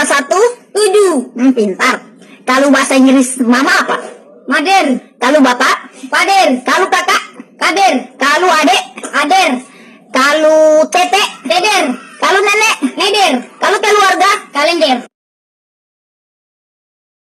tambah satu tujuh. Hmm, pintar. Kalau bahasa Inggris mama apa? Mader. Kalau bapak? Pader. Kalau kakak? Kader. Kalau adik? Ader. Kalau tete? Teder. Kalau nenek? Neder. Kalau keluarga? Kalender.